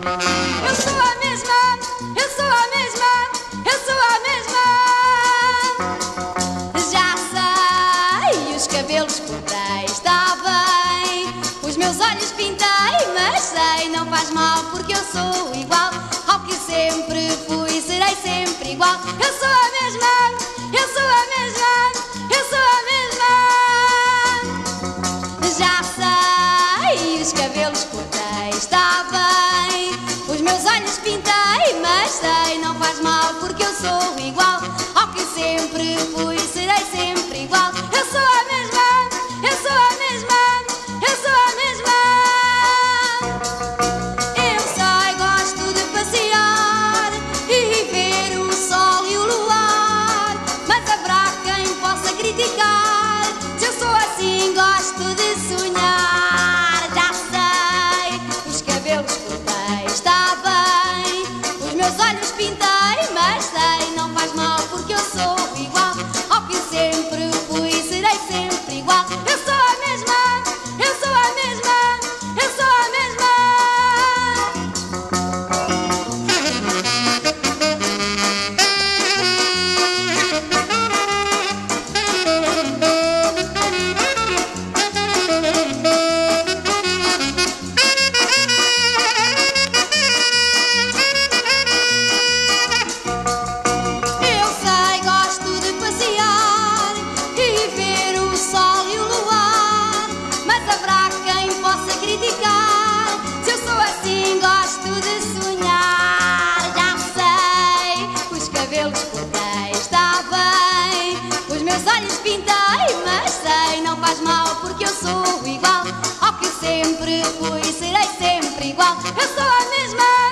Eu sou a mesma, eu sou a mesma, eu sou a mesma. Já sei, os cabelos cortei, está bem. Os meus olhos pintei, mas sei, não faz mal porque eu sou igual ao que sempre fui, serei sempre igual. Eu sou a mesma, eu sou a mesma, eu sou a mesma. Já sei, os cabelos cortei, está bem. Meus olhos pintei, mas sei, não faz mal porque eu sou igual ao que sempre fui, serei sempre igual. Eu sou a mesma, eu sou a mesma, eu sou a mesma. Eu sei, gosto de passear e ver o sol e o luar. Mas haverá quem possa criticar. Se eu sou assim, gosto pintei, mas sei, eu sou a mesma.